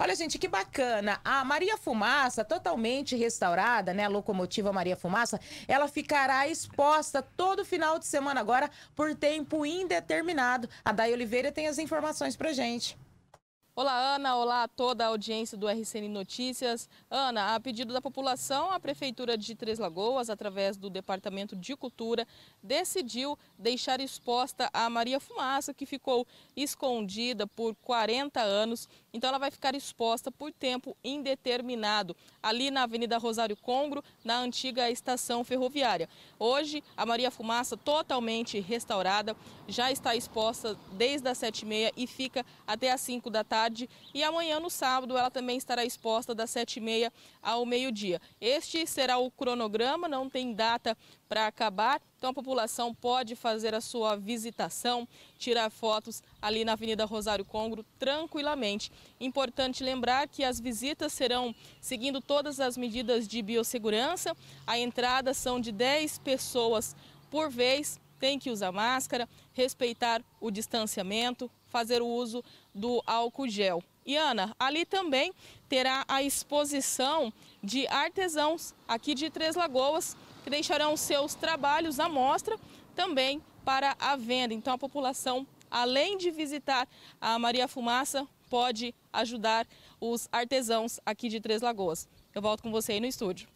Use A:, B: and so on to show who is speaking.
A: Olha, gente, que bacana. A Maria Fumaça, totalmente restaurada, né? A locomotiva Maria Fumaça, ela ficará exposta todo final de semana agora por tempo indeterminado. A Day Oliveira tem as informações pra gente.
B: Olá, Ana. Olá a toda a audiência do RCN Notícias. Ana, a pedido da população, a Prefeitura de Três Lagoas, através do Departamento de Cultura, decidiu deixar exposta a Maria Fumaça, que ficou escondida por 40 anos. Então, ela vai ficar exposta por tempo indeterminado, ali na Avenida Rosário Congro, na antiga estação ferroviária. Hoje, a Maria Fumaça, totalmente restaurada, já está exposta desde as 7h30 e fica até as 5 da tarde e amanhã no sábado ela também estará exposta das 7h30 ao meio-dia. Este será o cronograma, não tem data para acabar, então a população pode fazer a sua visitação, tirar fotos ali na Avenida Rosário Congro tranquilamente. Importante lembrar que as visitas serão seguindo todas as medidas de biossegurança. A entrada são de 10 pessoas por vez, tem que usar máscara, respeitar o distanciamento, fazer o uso do álcool gel. E Ana, ali também terá a exposição de artesãos aqui de Três Lagoas, que deixarão seus trabalhos à mostra também para a venda. Então a população, além de visitar a Maria Fumaça, pode ajudar os artesãos aqui de Três Lagoas. Eu volto com você aí no estúdio.